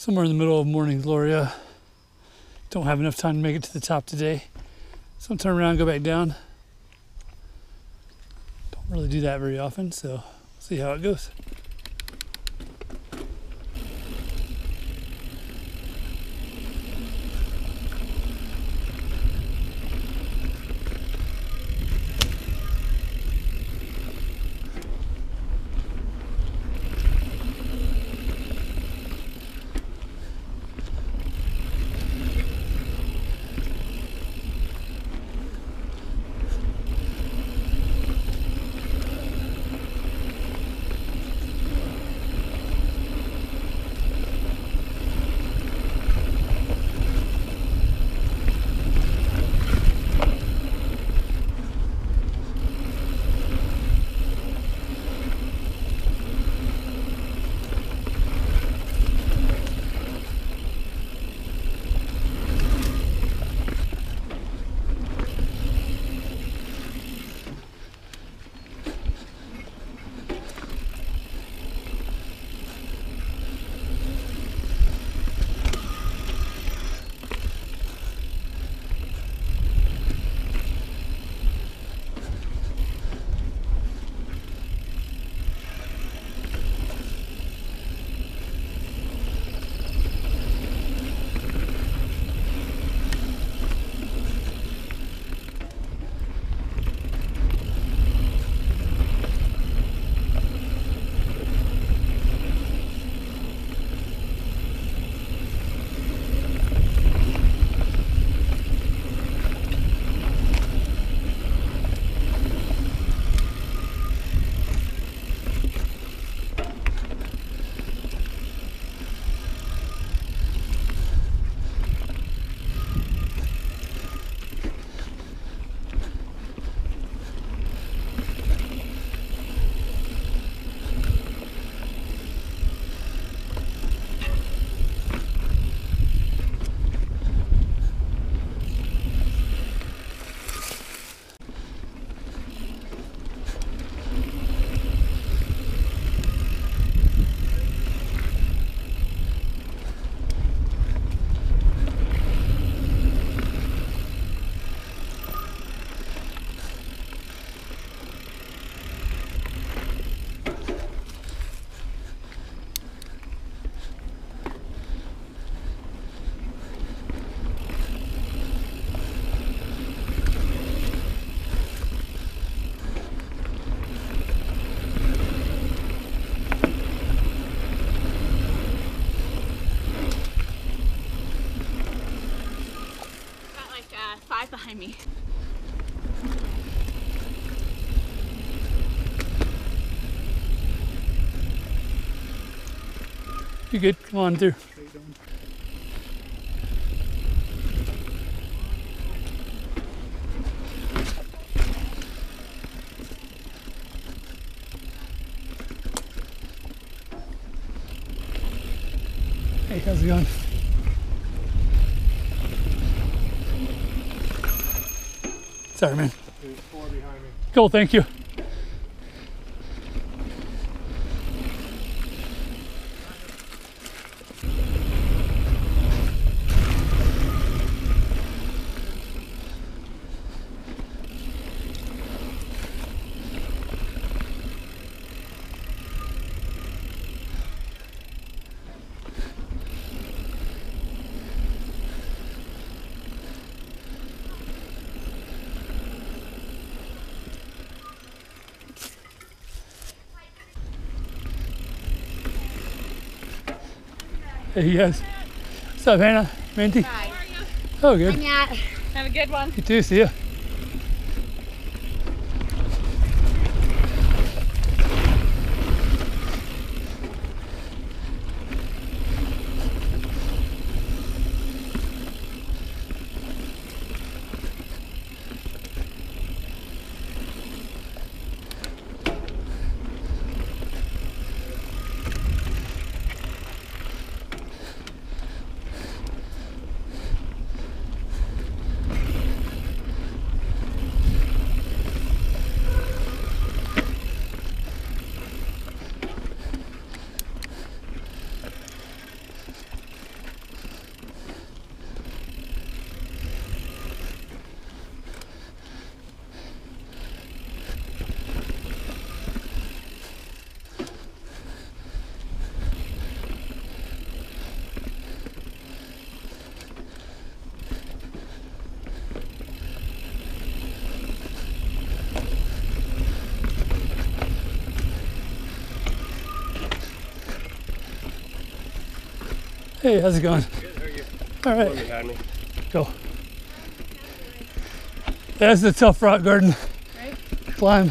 Somewhere in the middle of morning Gloria. Don't have enough time to make it to the top today. So I'm turn around go back down. Don't really do that very often, so see how it goes. Five behind me. You good? Come on through. Hey, how's it going? Sorry, man. There's four behind me. Cool, thank you. Hey, yes. What's up, Hannah? Minty? Hi. Oh, good. Matt. Have a good one. You too. See ya. Hey, how's it going? Good, how are you? All One behind me. go. That's the tough rock garden Right? climb.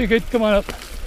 You're good. Come on up.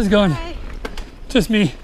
How's it going? Hi. Just me.